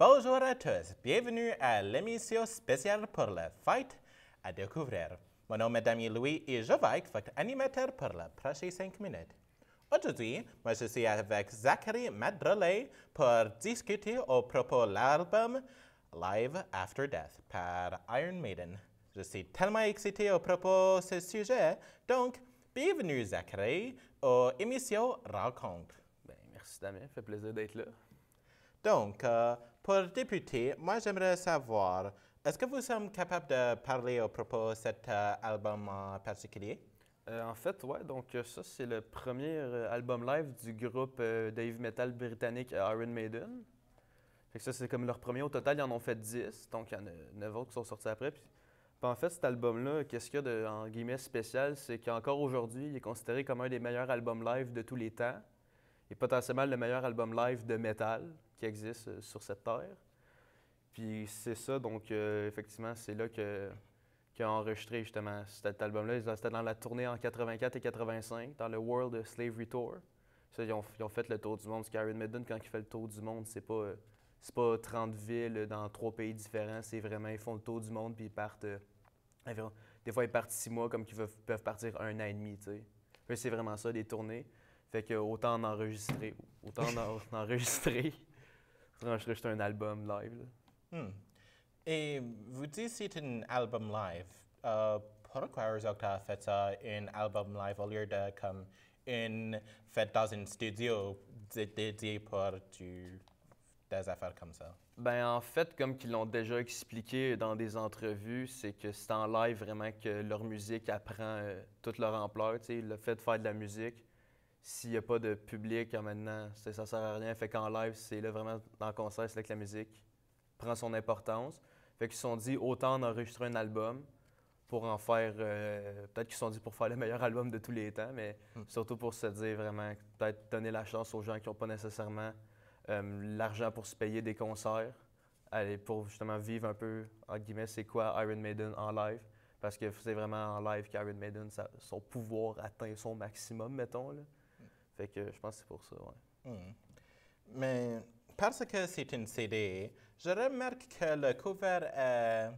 Bonjour à tous, bienvenue à l'émission spéciale pour la fête à découvrir. Mon nom est Damien Louis et je vais être votre animateur pour les prochaines 5 minutes. Aujourd'hui, moi je suis avec Zachary Madrelay pour discuter au propos de l'album Live After Death par Iron Maiden. Je suis tellement excité au propos de ce sujet, donc bienvenue Zachary aux émissions Rencontre. Ben, merci Damien, fait plaisir d'être là. Donc, euh, pour débuter, moi j'aimerais savoir, est-ce que vous sommes capable de parler au propos de cet euh, album en particulier? Euh, en fait, ouais, donc euh, ça, c'est le premier album live du groupe euh, de heavy metal britannique Iron Maiden. Fait que ça, c'est comme leur premier. Au total, ils en ont fait 10, donc il y en a 9 autres qui sont sortis après. Puis, puis en fait, cet album-là, qu'est-ce qu'il y a de, en guillemets, spécial, c'est qu'encore aujourd'hui, il est considéré comme un des meilleurs albums live de tous les temps et potentiellement le meilleur album live de métal qui existe euh, sur cette terre. Puis c'est ça, donc euh, effectivement, c'est là que a enregistré justement cet album-là. C'était dans la tournée en 84 et 85, dans le World Slavery Tour. Ils, ont, fait le tour du monde. Parce qu'Iron Maiden, quand il fait le tour du monde, c'est pas, euh, c'est pas 30 villes dans trois pays différents. C'est vraiment, ils font le tour du monde puis ils partent. des fois, ils partent six mois, comme qu'ils peuvent, partir un an et demi, C'est vraiment ça, des tournées. Fait que autant en enregistrer, autant en enregistrer, enregistrer un album live. là. Hmm. Et vous dites que c'est un album live. Euh, pourquoi vous avez fait ça, un album live, au lieu de comme une fête dans un studio dé- dédié pour du- des affaires comme ça? Ben en fait, comme qu'ils l'ont déjà expliqué dans des entrevues, c'est que c'est en live vraiment que leur musique apprend euh, toute leur ampleur. tu sais. Le fait de faire de la musique, s'il n'y a pas de public en maintenant, c'est- ça sert à rien. Fait qu'en live, c'est là vraiment dans le concert, c'est là que la musique prend son importance. Fait qu'ils se sont dit autant en enregistrer un album pour en faire, euh, peut-être qu'ils se sont dit pour faire le meilleur album de tous les temps, mais Hmm. surtout pour se dire vraiment, peut-être donner la chance aux gens qui n'ont pas nécessairement euh, l'argent pour se payer des concerts, aller pour justement vivre un peu, entre guillemets, c'est quoi Iron Maiden en live? Parce que c'est vraiment en live qu'Iron Maiden, ça- son pouvoir atteint son maximum, mettons. Là. Fait que je pense que c'est pour ça, ouais. Hmm. Mais parce que c'est une CD, je remarque que le cover est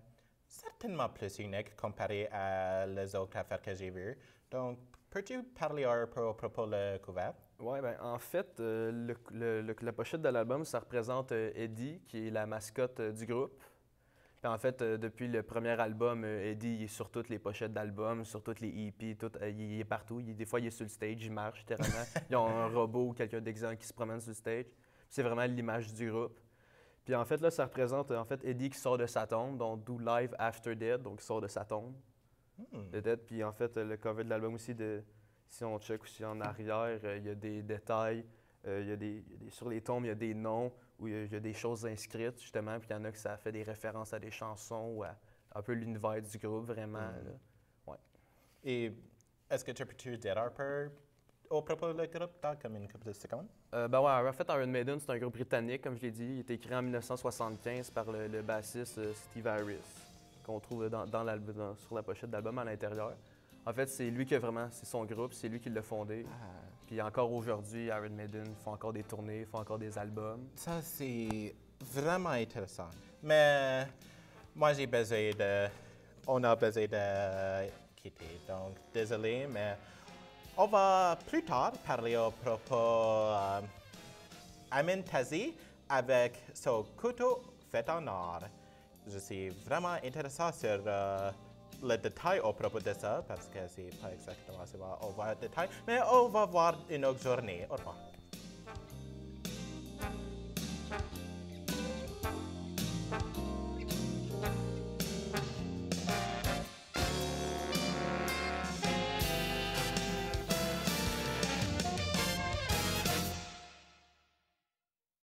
certainement plus unique comparé à les autres affaires que j'ai vues. Donc, peux-tu parler un peu au propos du cover? Ouais, ben en fait, euh, le- le- le- la pochette de l'album, ça représente euh, Eddie, qui est la mascotte euh, du groupe. Puis en fait, euh, depuis le premier album, euh, Eddie il est sur toutes les pochettes d'albums, sur toutes les EP, tout, euh, il est partout. Il- des fois, il est sur le stage, il marche littéralement. Ils ont un robot ou quelqu'un d'exemple qui se promène sur le stage. C'est vraiment l'image du groupe. Puis en fait, là, ça représente en fait Eddie qui sort de sa tombe, donc Do Live After Dead, donc il sort de sa tombe de Dead. Puis en fait, le cover de l'album aussi, de, si on check aussi en arrière, il y a des détails. Euh, il y a des, il y a des- sur les tombes, il y a des noms où il y a, il y a des choses inscrites, justement. Puis il y en a que ça fait des références à des chansons ou à un peu l'univers du groupe, vraiment. Mhm. là. Et est-ce que tu peux dire un peu au propos du groupe dans comme une couple de secondes? Euh, ben ouais, en fait, Iron Maiden, c'est un groupe britannique, comme je l'ai dit. Il a été créé en 1975 par le, le bassiste euh, Steve Harris, qu'on trouve dans, dans- sur la pochette d'album à l'intérieur. En fait, c'est lui qui a vraiment, c'est son groupe, c'est lui qui l'a fondé. Ah, Puis encore aujourd'hui, Iron Maiden font encore des tournées, font encore des albums. ça, c'est vraiment intéressant. Mais moi, j'ai besoin de... On a besoin de quitter, donc désolé, mais on va plus tard parler au propos euh, Amin Tazi avec son couteau fait en or. Je suis vraiment intéressé sur euh, le-detai o propodesa, parce que si pas exactement si va au voir détail, mais on va voir une autre journée. Au revoir.